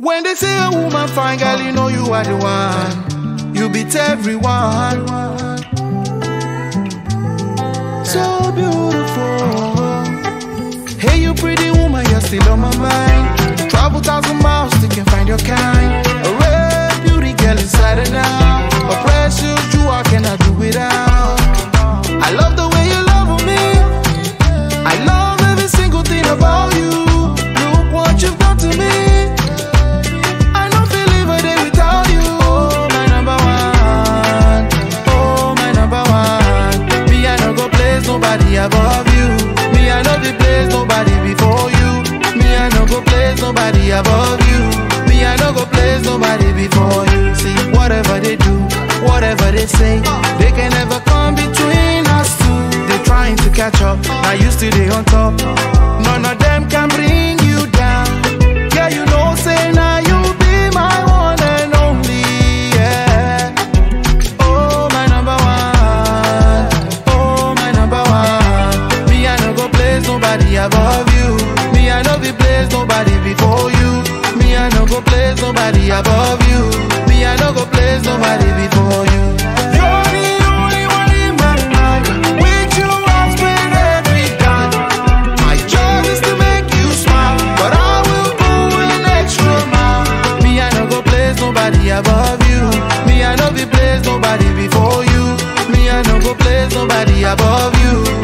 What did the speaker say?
When they say a woman fine, girl, you know you are the one. You beat everyone. So beautiful. Hey, you pretty woman, you're still on my mind. Travel thousand miles. catch up. Now used to the on top. above you.